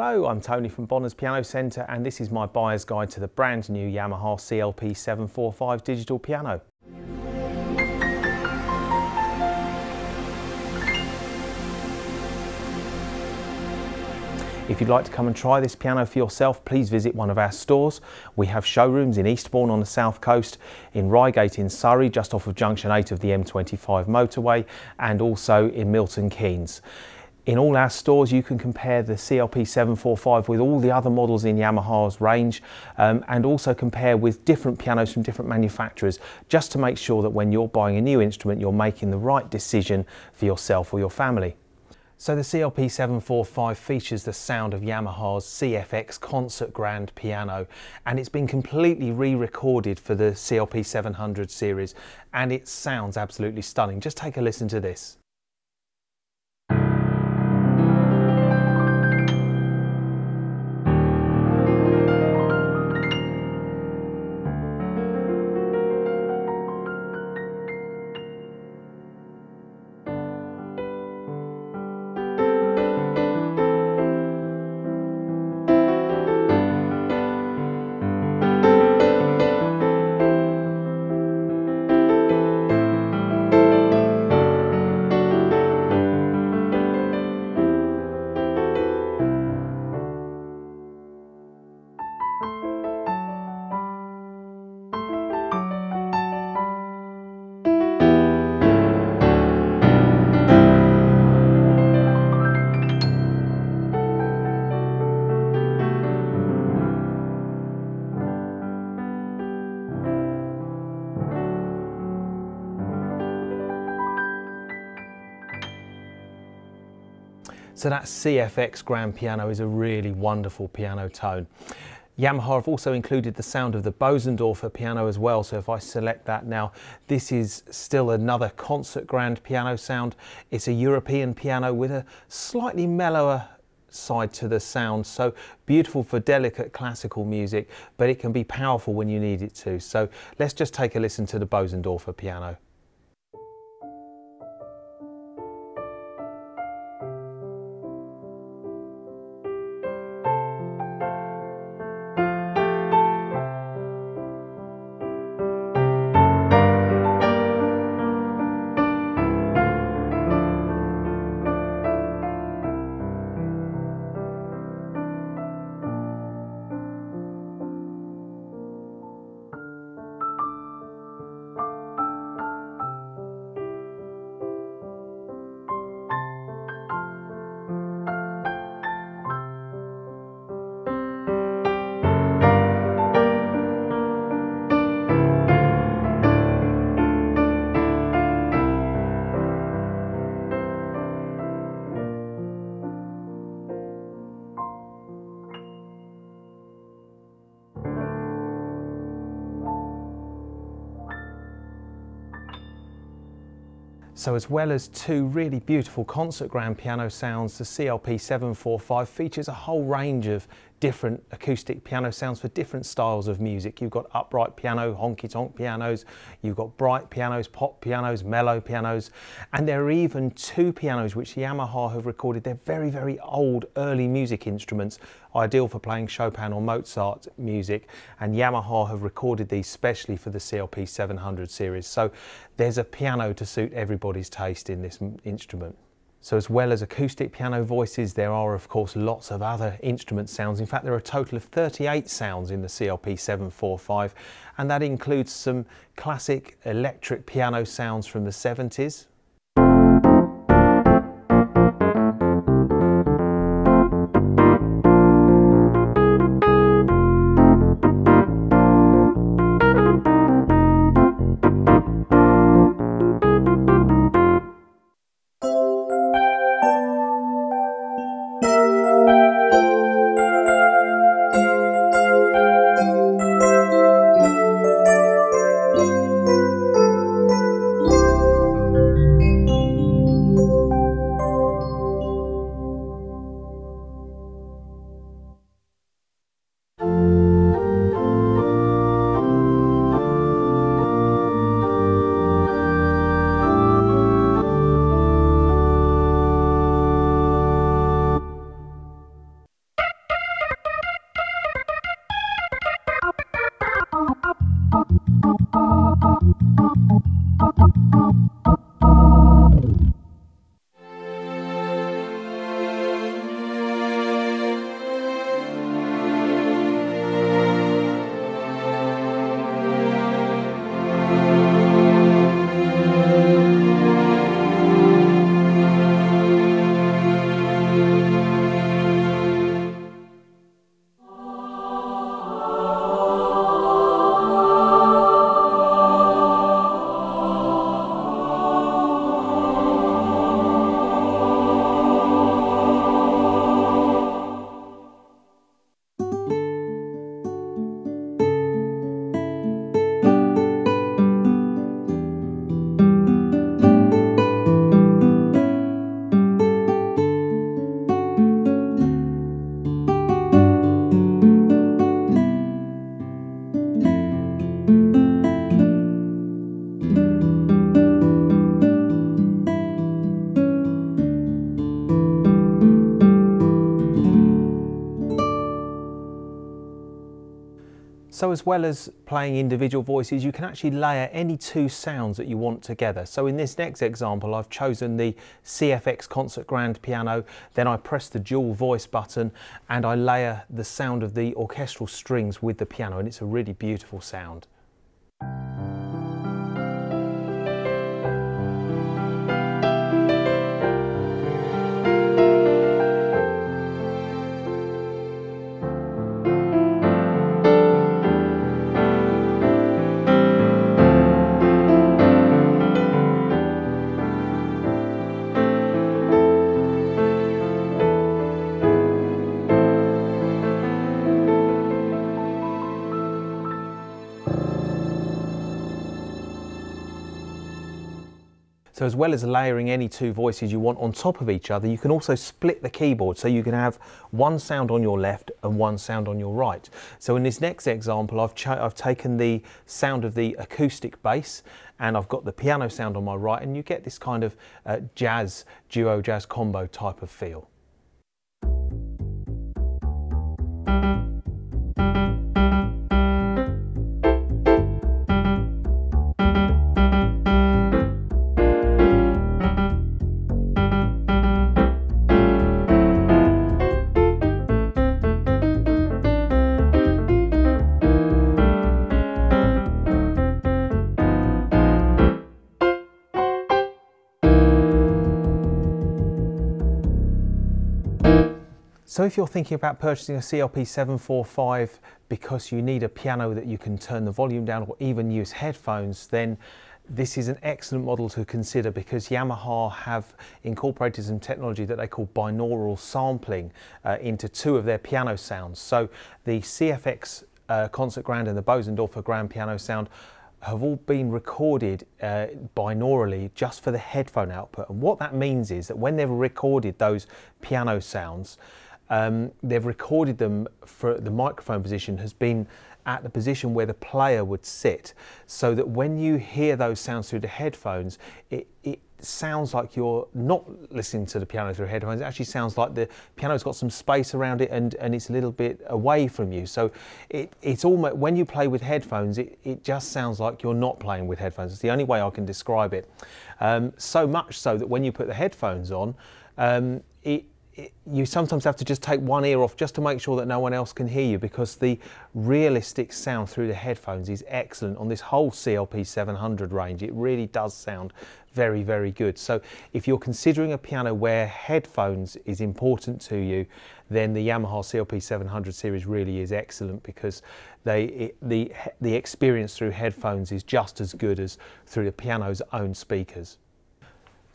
Hello, I'm Tony from Bonner's Piano Centre and this is my buyer's guide to the brand new Yamaha CLP 745 digital piano. If you'd like to come and try this piano for yourself, please visit one of our stores. We have showrooms in Eastbourne on the south coast, in Reigate in Surrey, just off of junction 8 of the M25 motorway, and also in Milton Keynes. In all our stores, you can compare the CLP 745 with all the other models in Yamaha's range um, and also compare with different pianos from different manufacturers just to make sure that when you're buying a new instrument, you're making the right decision for yourself or your family. So the CLP 745 features the sound of Yamaha's CFX Concert Grand piano and it's been completely re-recorded for the CLP 700 series and it sounds absolutely stunning. Just take a listen to this. So that CFX grand piano is a really wonderful piano tone. Yamaha have also included the sound of the Bosendorfer piano as well. So if I select that now, this is still another concert grand piano sound. It's a European piano with a slightly mellower side to the sound. So beautiful for delicate classical music, but it can be powerful when you need it to. So let's just take a listen to the Bosendorfer piano. So as well as two really beautiful concert grand piano sounds, the CLP 745 features a whole range of different acoustic piano sounds for different styles of music. You've got upright piano, honky-tonk pianos, you've got bright pianos, pop pianos, mellow pianos, and there are even two pianos which Yamaha have recorded. They're very, very old, early music instruments, ideal for playing Chopin or Mozart music, and Yamaha have recorded these specially for the CLP 700 series. So there's a piano to suit everybody's taste in this instrument. So as well as acoustic piano voices, there are of course lots of other instrument sounds. In fact, there are a total of 38 sounds in the CLP 745, and that includes some classic electric piano sounds from the 70s, So as well as playing individual voices, you can actually layer any two sounds that you want together. So in this next example, I've chosen the CFX Concert Grand Piano, then I press the dual voice button and I layer the sound of the orchestral strings with the piano and it's a really beautiful sound. So as well as layering any two voices you want on top of each other, you can also split the keyboard so you can have one sound on your left and one sound on your right. So in this next example, I've, I've taken the sound of the acoustic bass and I've got the piano sound on my right and you get this kind of uh, jazz, duo jazz combo type of feel. So if you're thinking about purchasing a CLP 745 because you need a piano that you can turn the volume down or even use headphones, then this is an excellent model to consider because Yamaha have incorporated some technology that they call binaural sampling uh, into two of their piano sounds. So the CFX uh, Concert Grand and the Bosendorfer Grand Piano Sound have all been recorded uh, binaurally just for the headphone output. And what that means is that when they've recorded those piano sounds, um, they've recorded them for the microphone position has been at the position where the player would sit so that when you hear those sounds through the headphones it, it sounds like you're not listening to the piano through headphones. It actually sounds like the piano's got some space around it and, and it's a little bit away from you. So it, it's almost when you play with headphones it, it just sounds like you're not playing with headphones. It's the only way I can describe it. Um, so much so that when you put the headphones on um, it you sometimes have to just take one ear off just to make sure that no one else can hear you because the realistic sound through the headphones is excellent on this whole CLP 700 range. It really does sound very, very good. So if you're considering a piano where headphones is important to you, then the Yamaha CLP 700 series really is excellent because they, it, the, the experience through headphones is just as good as through the piano's own speakers.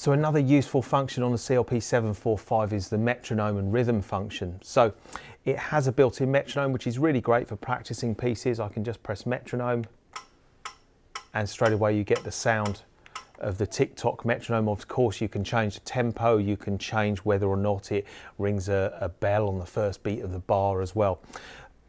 So another useful function on the CLP 745 is the metronome and rhythm function. So it has a built-in metronome, which is really great for practicing pieces. I can just press metronome and straight away you get the sound of the tick-tock metronome. Of course, you can change the tempo, you can change whether or not it rings a, a bell on the first beat of the bar as well.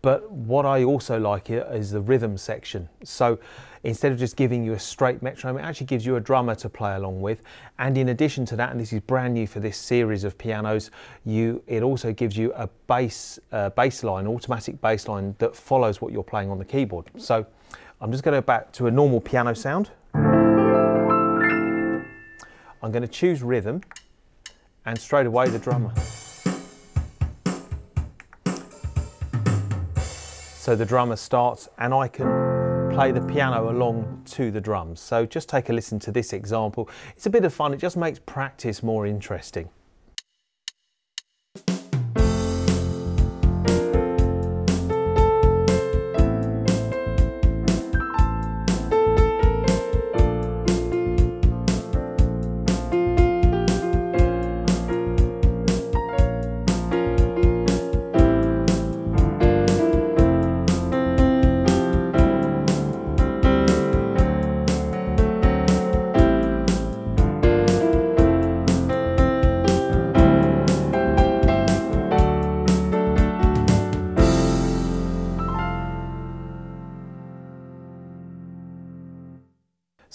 But what I also like here is the rhythm section. So instead of just giving you a straight metronome, it actually gives you a drummer to play along with. And in addition to that, and this is brand new for this series of pianos, you it also gives you a bass uh, bass line, automatic bass line that follows what you're playing on the keyboard. So I'm just going to go back to a normal piano sound. I'm going to choose rhythm and straight away the drummer. So the drummer starts and I can play the piano along to the drums. So just take a listen to this example. It's a bit of fun, it just makes practice more interesting.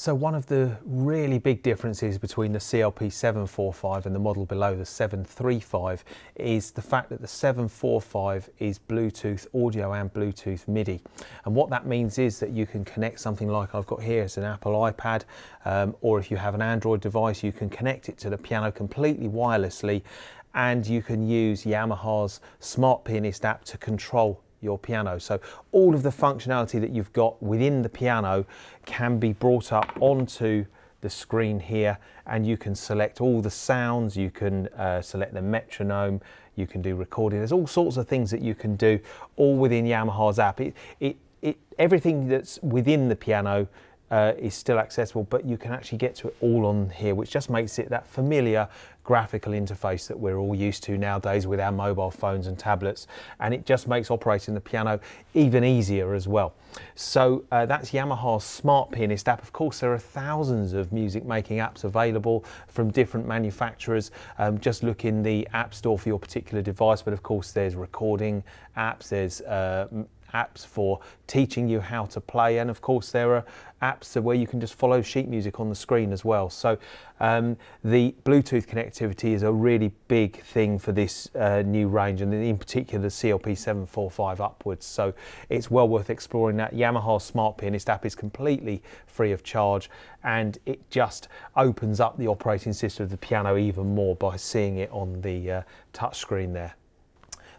So one of the really big differences between the CLP 745 and the model below the 735 is the fact that the 745 is Bluetooth audio and Bluetooth MIDI. And what that means is that you can connect something like I've got here as an Apple iPad, um, or if you have an Android device, you can connect it to the piano completely wirelessly and you can use Yamaha's Smart Pianist app to control your piano. So all of the functionality that you've got within the piano can be brought up onto the screen here and you can select all the sounds, you can uh, select the metronome, you can do recording. There's all sorts of things that you can do all within Yamaha's app. It, it, it, everything that's within the piano uh, is still accessible, but you can actually get to it all on here, which just makes it that familiar graphical interface that we're all used to nowadays with our mobile phones and tablets. And it just makes operating the piano even easier as well. So uh, that's Yamaha's Smart Pianist app. Of course, there are thousands of music making apps available from different manufacturers. Um, just look in the App Store for your particular device. But of course, there's recording apps, there's uh, apps for teaching you how to play. And of course there are apps where you can just follow sheet music on the screen as well. So um, the Bluetooth connectivity is a really big thing for this uh, new range and in particular the CLP 745 upwards. So it's well worth exploring that. Yamaha Smart Pianist app is completely free of charge and it just opens up the operating system of the piano even more by seeing it on the uh, touch screen there.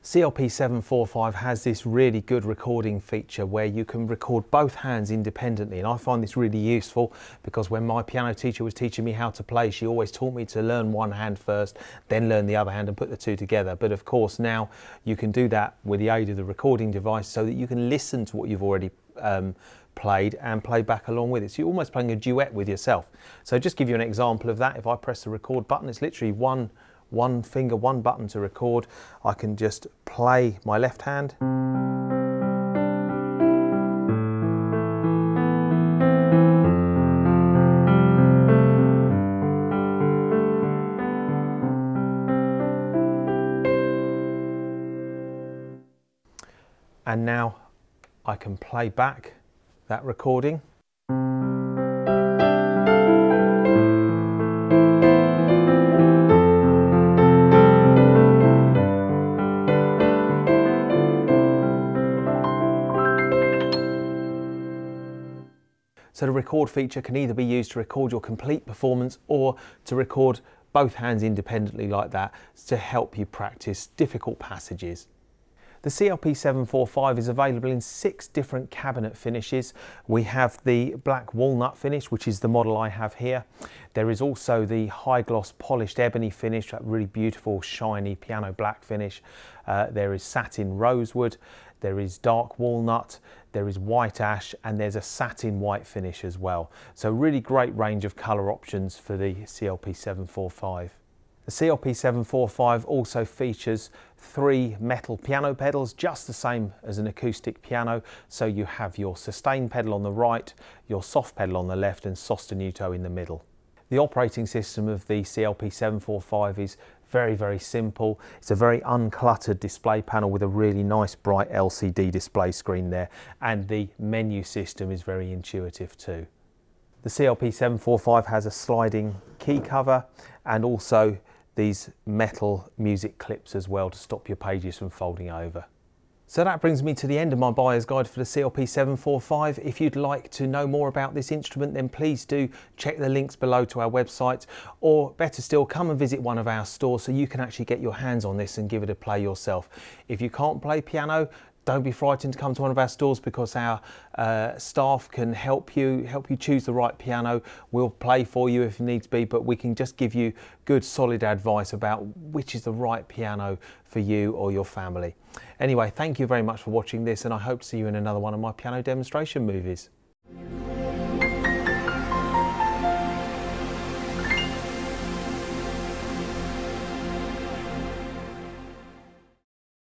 CLP745 has this really good recording feature where you can record both hands independently and I find this really useful because when my piano teacher was teaching me how to play she always taught me to learn one hand first then learn the other hand and put the two together but of course now you can do that with the aid of the recording device so that you can listen to what you've already um, played and play back along with it. So you're almost playing a duet with yourself. So just give you an example of that. If I press the record button, it's literally one one finger, one button to record. I can just play my left hand. And now I can play back that recording. So the record feature can either be used to record your complete performance or to record both hands independently like that to help you practice difficult passages. The CLP 745 is available in six different cabinet finishes. We have the black walnut finish, which is the model I have here. There is also the high gloss polished ebony finish, that really beautiful shiny piano black finish. Uh, there is satin rosewood there is dark walnut, there is white ash, and there's a satin white finish as well. So really great range of colour options for the CLP 745. The CLP 745 also features three metal piano pedals, just the same as an acoustic piano. So you have your sustain pedal on the right, your soft pedal on the left, and sostenuto in the middle. The operating system of the CLP 745 is very, very simple. It's a very uncluttered display panel with a really nice bright LCD display screen there. And the menu system is very intuitive too. The CLP 745 has a sliding key cover and also these metal music clips as well to stop your pages from folding over. So that brings me to the end of my buyer's guide for the CLP 745. If you'd like to know more about this instrument, then please do check the links below to our website, or better still, come and visit one of our stores so you can actually get your hands on this and give it a play yourself. If you can't play piano, don't be frightened to come to one of our stores because our uh, staff can help you help you choose the right piano. We'll play for you if needs to be but we can just give you good solid advice about which is the right piano for you or your family. Anyway thank you very much for watching this and i hope to see you in another one of my piano demonstration movies